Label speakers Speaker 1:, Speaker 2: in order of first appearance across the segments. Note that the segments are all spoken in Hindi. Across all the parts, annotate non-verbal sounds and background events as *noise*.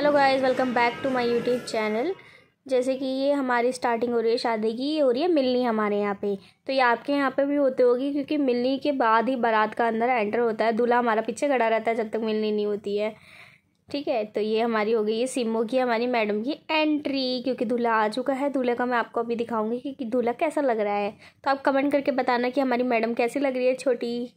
Speaker 1: Hello guys welcome back to my YouTube channel जैसे कि ये हमारी स्टार्टिंग हो रही है शादी की, ये हो रही है मिलनी हमारे यहाँ पे। तो ये आपके यहाँ पे भी होते होगी क्योंकि मिलनी के बाद ही बारात का अंदर एंटर होता है। दूल्हा हमारा पीछे खड़ा रहता है जब तक मिलनी नहीं होती है। ठीक है तो ये हमारी हो गई है सिमो की, हमारी मैडम की एंट्री क्योंकि दूल्हा आ चुका है, दूल्हे का मैं आपको अभी दिखाऊँगी कि दूल्हा कैसा लग रहा है। तो आप कमेंट करके बताना कि हमारी मैडम कैसी लग रही है, छोटी।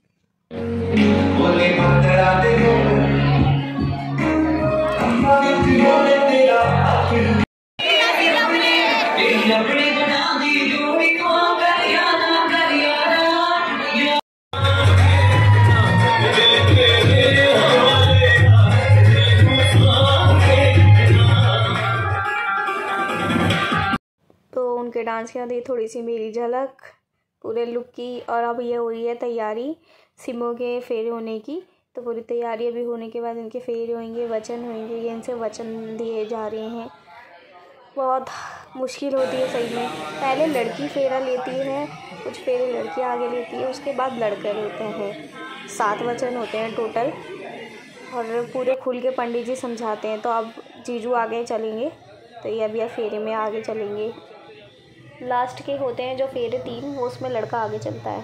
Speaker 1: उनके डांस के ये थोड़ी सी मेरी झलक, पूरे लुक की और अब ये हो रही है तैयारी सिमो के फेरे होने की। तो पूरी तैयारी अभी होने के बाद इनके फेरे होंगे, वचन होंगे, ये इनसे वचन दिए जा रहे हैं। बहुत मुश्किल होती है सही में। पहले लड़की फेरा लेती है, कुछ फेरे लड़की आगे लेती है, उसके बाद लड़के लेते हैं। सात वचन होते हैं टोटल और पूरे खुल के पंडित जी समझाते हैं। तो अब जीजू आगे चलेंगे तो ये अभी फेरे में आगे चलेंगे। लास्ट के होते हैं, जो फेरे तीन, वो उसमें लड़का आगे चलता है।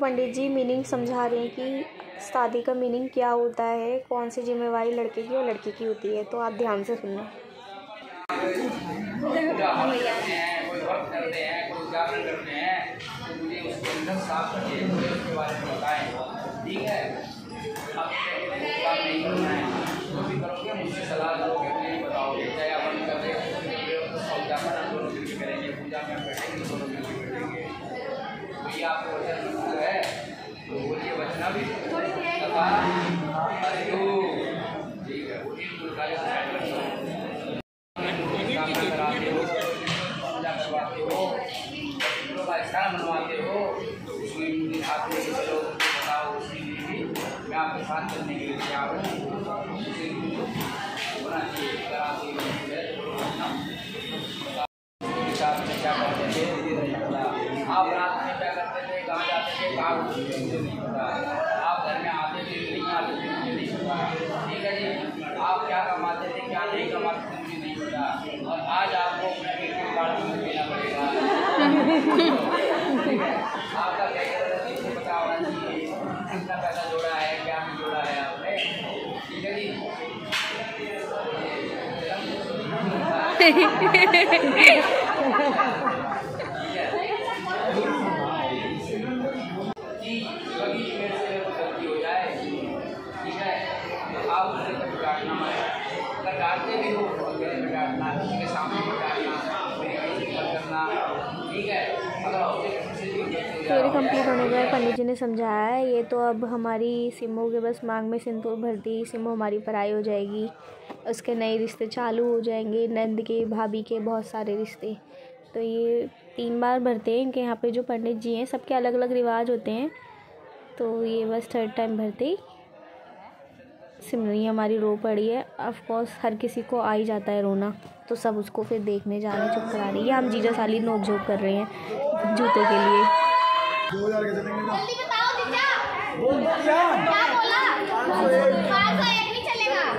Speaker 1: पंडित जी मीनिंग समझा रहे हैं कि शादी का मीनिंग क्या होता है, कौन सी जिम्मेवारी लड़के की और लड़की की होती है तो आप ध्यान से सुनना। ठीक है? स्नान बनवाते हो उसमें मुझे खाते हो चलो बताओ उसके लिए भी मैं आपके साथ चलने के लिए तैयार हूँ उसे होना चाहिए कराते क्या करते थे आप रात में क्या करते थे कहाँ जाते थे कहाँ मुझे नहीं पता। आप घर में आते थे नहीं आते थे मुझे नहीं पता। ठीक है जी आप क्या कमाते थे क्या नहीं कमाते थे मुझे नहीं पता। और आज आपको अपना में देना पड़ेगा। *laughs* *laughs* जी भी गले में डांटना किसी के सामने में डांटना मेरी करना ठीक है फेरे कंप्लीट होने के बाद पंडित जी ने समझाया है। ये तो अब हमारी सिमो के बस मांग में सिंदूर भर दी सिमो हमारी पढ़ाई हो जाएगी। उसके नए रिश्ते चालू हो जाएँगे नंद के भाभी के बहुत सारे रिश्ते। तो ये तीन बार भरते हैं इनके यहाँ पे जो पंडित जी हैं सबके अलग अलग रिवाज होते हैं। तो ये बस थर्ड टाइम भरते ही। सिमरनी हमारी रो पड़ी है। ऑफकोर्स हर किसी को आ ही जाता है रोना। तो सब उसको फिर देखने जा रहे हैं चुप करा रही है। हम जीजा साली नोक झोंक कर रहे हैं जूते के लिए।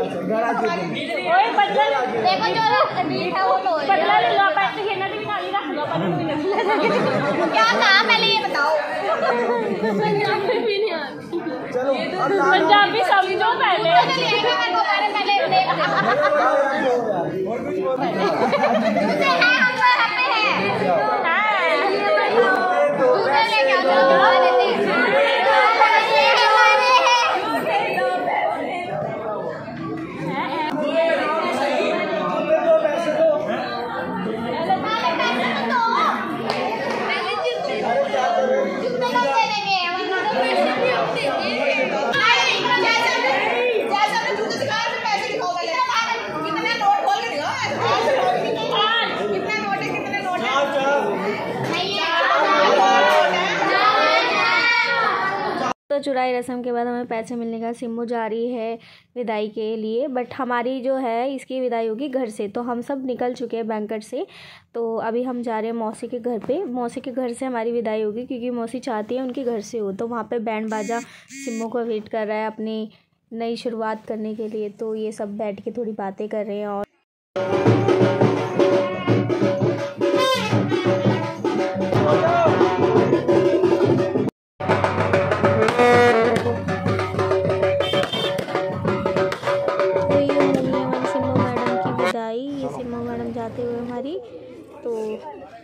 Speaker 2: ओए बदल देखो जो मीठ है वो तो बदला ले लो पैसे खेलना भी खाली रख लो क्या कहा पहले ये बताओ पंजाबी भी नहीं आती
Speaker 3: चलो
Speaker 2: पंजाबी समझो पहले। पहले
Speaker 3: और कुछ बोल
Speaker 2: दूसरे हैं। हम तो यहाँ
Speaker 1: चुराई रस्म के बाद हमें पैसे मिलने का सिम्मो जा रही है विदाई के लिए बट हमारी जो है इसकी विदाई होगी घर से। तो हम सब निकल चुके हैं बैंकट से। तो अभी हम जा रहे हैं मौसी के घर पे। मौसी के घर से हमारी विदाई होगी क्योंकि मौसी चाहती है उनके घर से हो। तो वहाँ पर बैंड बाजा सिम्मो को वेट कर रहा है अपनी नई शुरुआत करने के लिए। तो ये सब बैठ के थोड़ी बातें कर रहे हैं और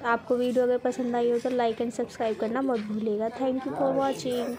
Speaker 1: आपको वीडियो अगर पसंद आई हो तो लाइक एंड सब्सक्राइब करना मत भूलिएगा। Thank you for watching